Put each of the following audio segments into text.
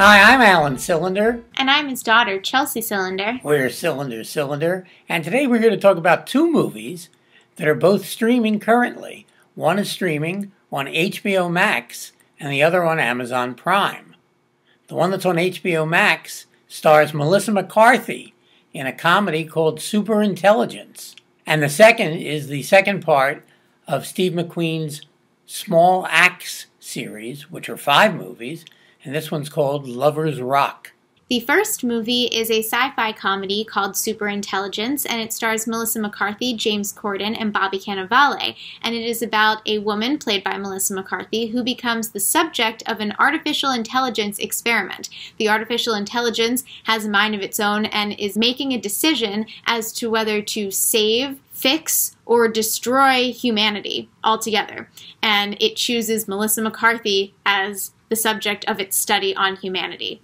Hi, I'm Alan Cylinder. And I'm his daughter, Chelsea Cylinder. We're Cylinder Cylinder, and today we're here to talk about two movies that are both streaming currently. One is streaming on HBO Max, and the other on Amazon Prime. The one that's on HBO Max stars Melissa McCarthy in a comedy called Superintelligence. And the second is the second part of Steve McQueen's Small Axe series, which are five movies, and this one's called Lovers Rock. The first movie is a sci fi comedy called Superintelligence, and it stars Melissa McCarthy, James Corden, and Bobby Cannavale. And it is about a woman, played by Melissa McCarthy, who becomes the subject of an artificial intelligence experiment. The artificial intelligence has a mind of its own and is making a decision as to whether to save fix or destroy humanity altogether. And it chooses Melissa McCarthy as the subject of its study on humanity.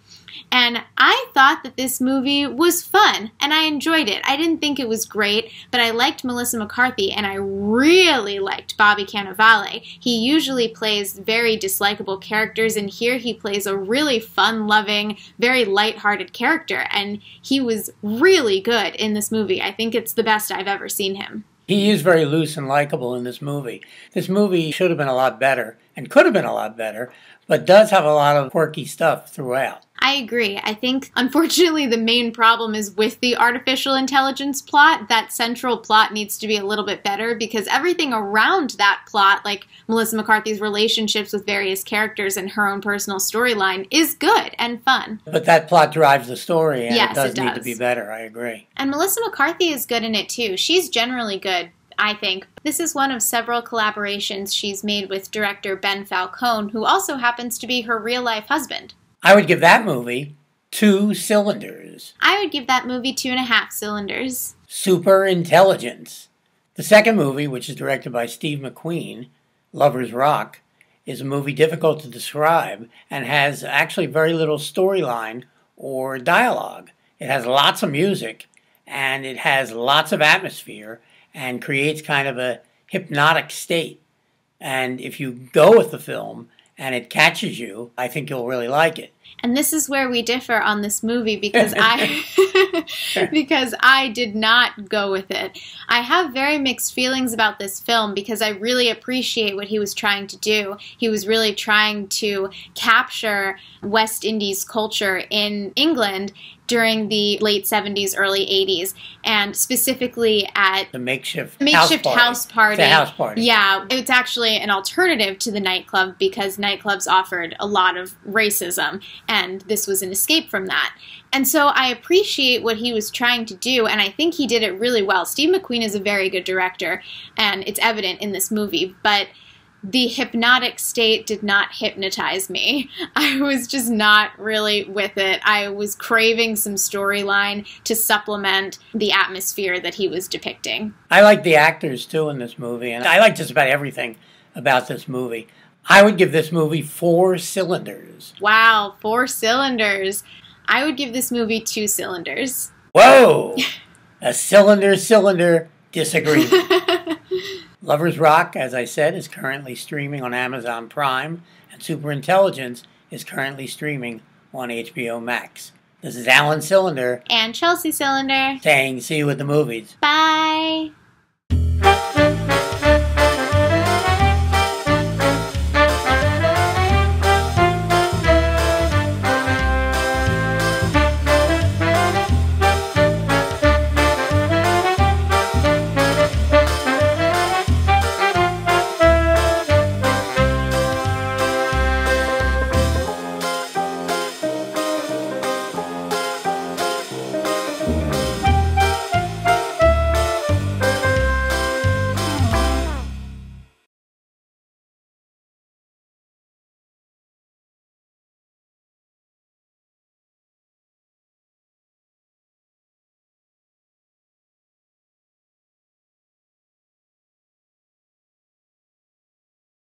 And I thought that this movie was fun and I enjoyed it. I didn't think it was great, but I liked Melissa McCarthy and I really liked Bobby Cannavale. He usually plays very dislikable characters, and here he plays a really fun loving, very light-hearted character, and he was really good in this movie. I think it's the best I've ever seen him. He is very loose and likable in this movie. This movie should have been a lot better and could have been a lot better, but does have a lot of quirky stuff throughout. I agree. I think, unfortunately, the main problem is with the artificial intelligence plot. That central plot needs to be a little bit better because everything around that plot, like Melissa McCarthy's relationships with various characters and her own personal storyline, is good and fun. But that plot drives the story, and yes, it does it does. need to be better. I agree. And Melissa McCarthy is good in it too. She's generally good. I think. This is one of several collaborations she's made with director Ben Falcone, who also happens to be her real life husband. I would give that movie two cylinders. I would give that movie two and a half cylinders. Super Intelligence. The second movie, which is directed by Steve McQueen, Lovers Rock, is a movie difficult to describe and has actually very little storyline or dialogue. It has lots of music and it has lots of atmosphere and creates kind of a hypnotic state. And if you go with the film and it catches you, I think you'll really like it. And this is where we differ on this movie because I because I did not go with it. I have very mixed feelings about this film because I really appreciate what he was trying to do. He was really trying to capture West Indies culture in England during the late 70s, early 80s, and specifically at the makeshift makeshift house party. House party. House party. Yeah, it's actually an alternative to the nightclub because nightclubs offered a lot of racism, and this was an escape from that. And so I appreciate what he was trying to do, and I think he did it really well. Steve McQueen is a very good director, and it's evident in this movie, but the hypnotic state did not hypnotize me. I was just not really with it. I was craving some storyline to supplement the atmosphere that he was depicting. I like the actors too in this movie, and I like just about everything about this movie. I would give this movie four cylinders. Wow, four cylinders. I would give this movie two cylinders. Whoa! A cylinder cylinder disagreement. Lovers Rock, as I said, is currently streaming on Amazon Prime, and Superintelligence is currently streaming on HBO Max. This is Alan Cylinder And Chelsea Cylinder. saying, see you at the movies. Bye.